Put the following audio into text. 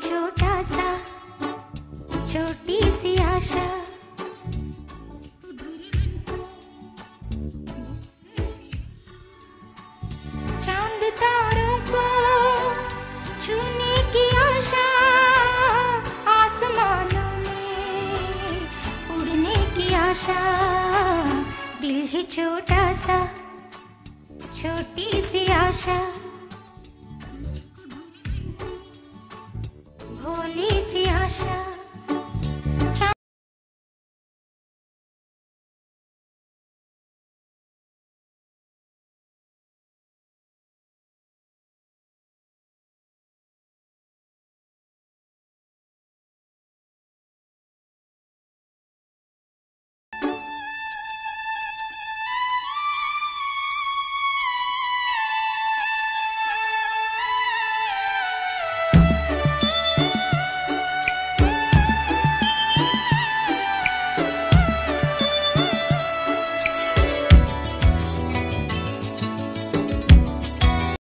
छोटा सा छोटी सी आशा। चाँद तारों को छूने की आशा, आसमानों में उड़ने की आशा। दिल है छोटा सा छोटी सी आशा। भोली सी आशा